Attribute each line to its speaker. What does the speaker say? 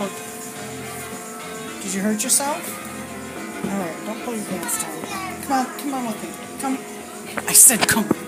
Speaker 1: Oh. Did you hurt yourself? Alright, don't pull your pants down. Come on, come on with me. Come. I said come.